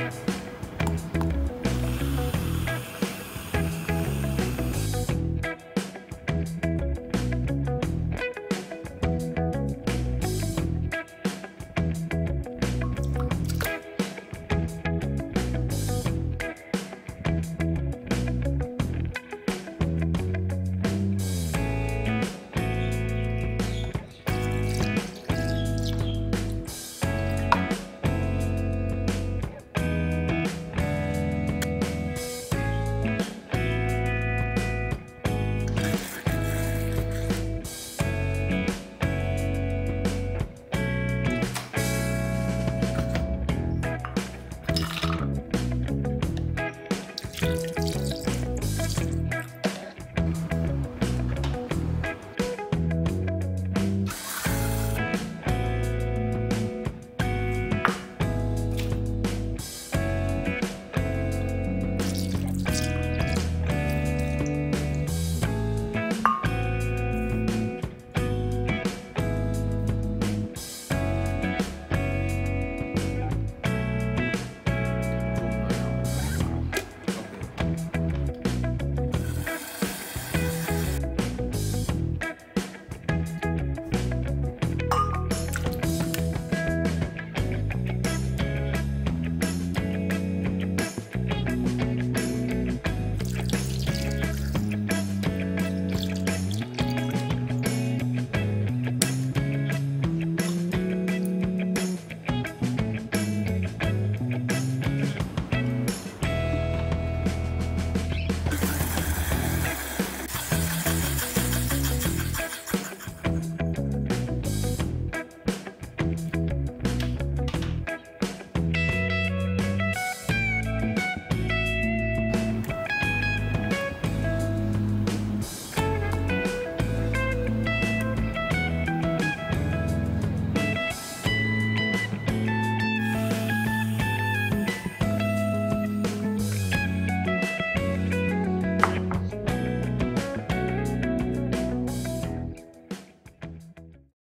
Bye.